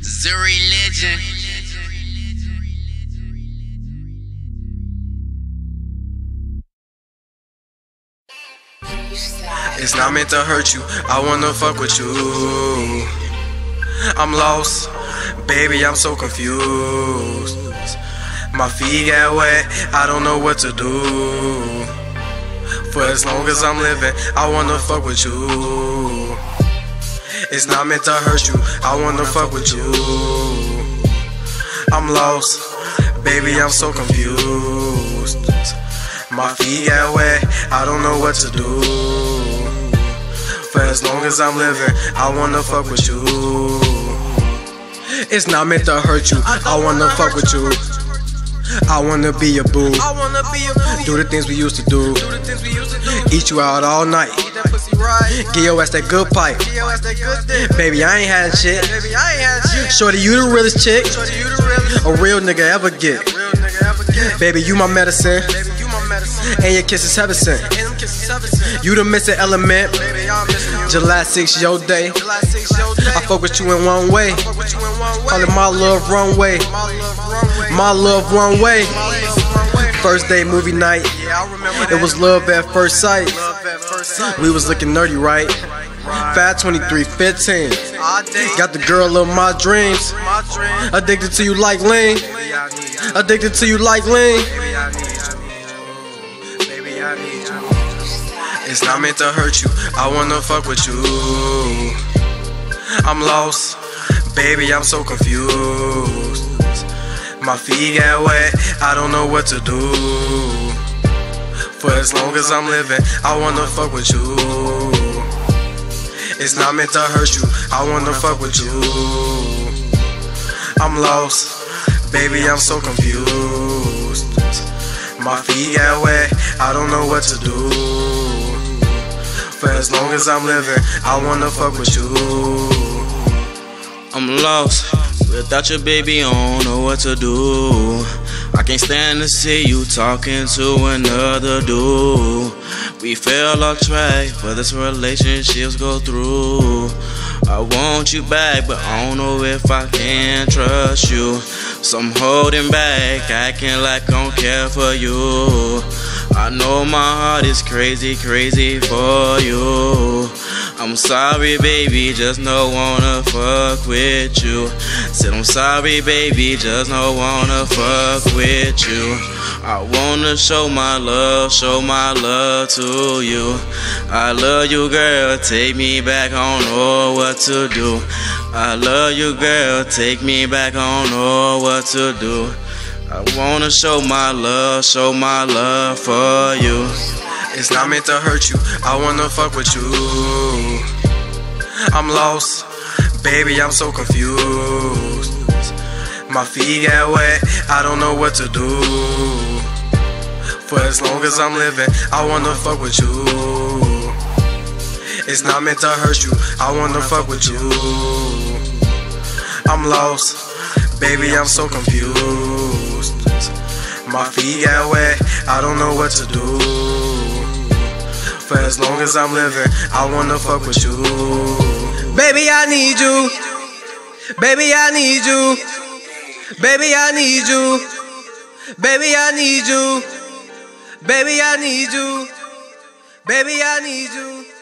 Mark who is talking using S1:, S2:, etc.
S1: Zuri Legend.
S2: It's not meant to hurt you. I wanna fuck with you. I'm lost, baby. I'm so confused. My feet get wet. I don't know what to do. For as long as I'm living, I wanna fuck with you. It's not meant to hurt you. I wanna fuck with you. I'm lost, baby. I'm so confused. My feet get wet. I don't know what to do. For as long as I'm living, I wanna fuck with you. It's not meant to hurt you. I wanna fuck with you. I wanna be your boo.
S3: I wanna be a boo.
S2: Do the things we used to do.
S3: Do the things we used to do.
S2: Eat you out all night.
S3: Eat that pussy right.
S2: Get your ass that good pipe.
S3: Get your ass that good dick.
S2: Baby, I ain't had shit.
S3: Baby, I ain't had shit.
S2: Shorty, you the realest chick
S3: Shorty, you the realest.
S2: a real nigga ever get.
S3: Real nigga ever get.
S2: Baby, you my medicine.
S3: Baby, you my medicine.
S2: And your kisses heaven sent.
S3: And them kisses heaven sent.
S2: You the missing element.
S3: Baby, I'm missing you.
S2: July 6, your day.
S3: July 6, your day.
S2: I fuck with you in one way.
S3: fuck with you in one way.
S2: Call it my love runway.
S3: My love runway.
S2: My love one way. First day movie night. It was love at first sight. We was looking nerdy, right? Fat 23, 15. Got the girl of my dreams. Addicted to you like lean. Addicted to you like lean. It's not meant to hurt you. I wanna fuck with you. I'm lost, baby. I'm so confused. My feet get wet. I don't know what to do. For as long as I'm living, I wanna fuck with you. It's not meant to hurt you. I wanna fuck with you. I'm lost, baby. I'm so confused. My feet get wet. I don't know what to do. For as long as I'm living, I wanna fuck with you.
S4: I'm lost without your baby. I don't know what to do. I can't stand to see you talking to another dude. We fell off track, but this relationships go through. I want you back, but I don't know if I can trust you. So I'm holding back, acting like I don't care for you. I know my heart is crazy, crazy for you. I'm sorry, baby, just no wanna fuck with you. Said I'm sorry, baby, just no wanna fuck with you. I wanna show my love, show my love to you. I love you, girl, take me back, I don't know what to do. I love you, girl, take me back, I don't know what to do. I wanna show my love, show my love for you.
S2: It's not meant to hurt you. I wanna fuck with you. I'm lost, baby. I'm so confused. My feet get wet. I don't know what to do. For as long as I'm living, I wanna fuck with you. It's not meant to hurt you. I wanna fuck with you. I'm lost, baby. I'm so confused. My feet get wet. I don't know what to do. For as long as I'm living, I wanna fuck with you. Baby, I need you. Baby, I need you. Baby, I need you. Baby, I need you. Baby, I need you. Baby, I need you.